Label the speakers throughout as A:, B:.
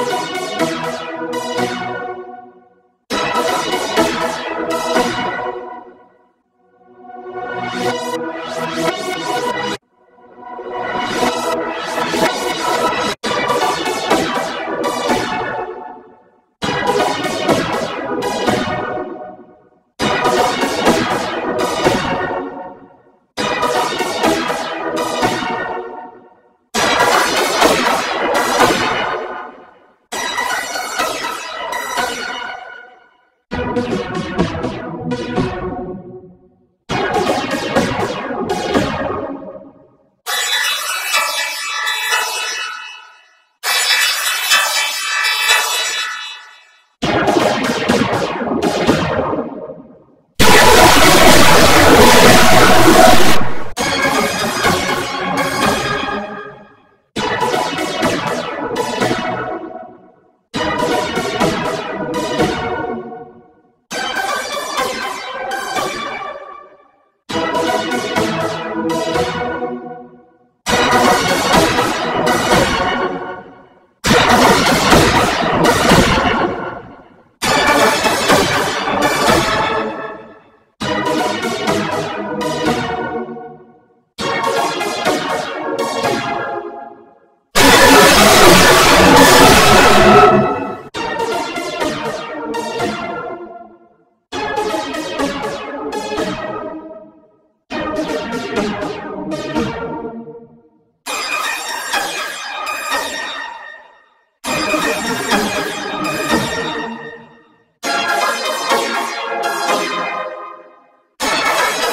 A: よし。Thank you.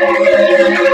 B: ¡Gracias!